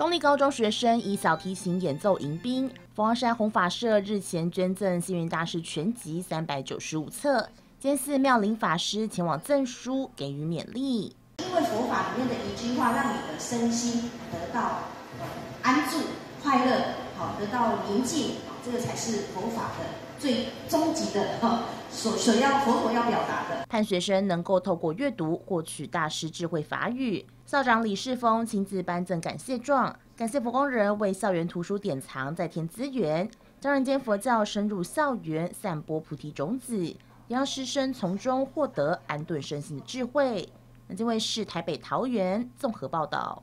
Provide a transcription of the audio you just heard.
中立高中学生以小提琴演奏迎宾，佛光山弘法社日前捐赠幸运大师全集三百九十五册，兼寺妙龄法师前往赠书，给予勉励。因为佛法里面的一句话，让你的身心得到安住、快乐，好得到宁静，这个才是佛法的最终极的哈，所所要佛陀要表达的。盼学生能够透过阅读获取大师智慧法语。校长李世峰亲自颁赠感谢状，感谢佛光人为校园图书典藏再添资源，将人间佛教深入校园，散播菩提种子，也让师生从中获得安顿身心的智慧。那这位是台北桃园综合报道。